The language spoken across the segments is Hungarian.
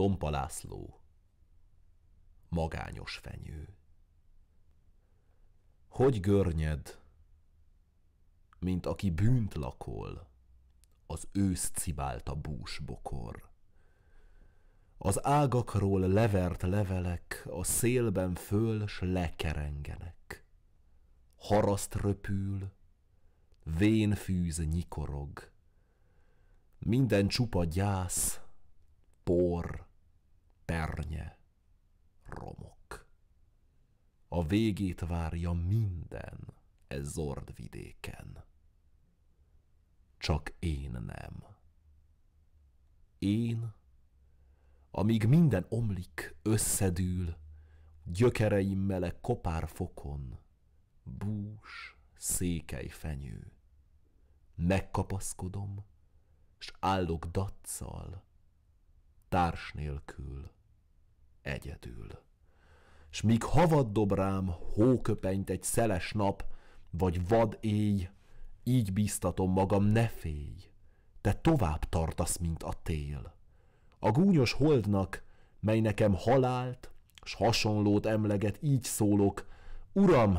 Tompa László Magányos fenyő Hogy görnyed, mint aki bűnt lakol, az ősz cibálta búsbokor. Az ágakról levert levelek a szélben föl s lekerengenek. Haraszt röpül, vén fűz nyikorog. Minden csupa gyász, por, pernye, romok. A végét várja minden ez zord vidéken. Csak én nem. Én, amíg minden omlik, összedül, gyökereim mele kopár fokon, bús, székely fenyő. Megkapaszkodom, s állok daccal, társ nélkül, egyedül. S míg havad dob rám hóköpenyt egy szeles nap, vagy vad éj, így bíztatom magam, ne félj, te tovább tartasz, mint a tél. A gúnyos holdnak, mely nekem halált, s hasonlót emleget, így szólok, Uram,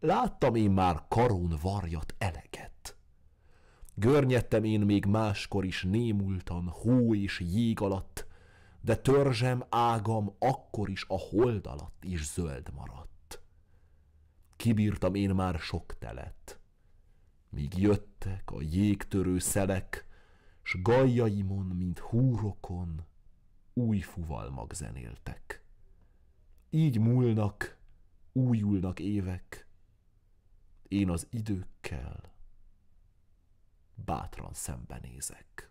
láttam én már karón varjat eleget. Görnyedtem én még máskor is némultan, hó és jég alatt, de törzsem, ágam akkor is a hold alatt is zöld maradt. Kibírtam én már sok telet, míg jöttek a jégtörő szelek, s gajjaimon, mint húrokon, új fuvalmak zenéltek. Így múlnak, újulnak évek, én az időkkel bátran szembenézek.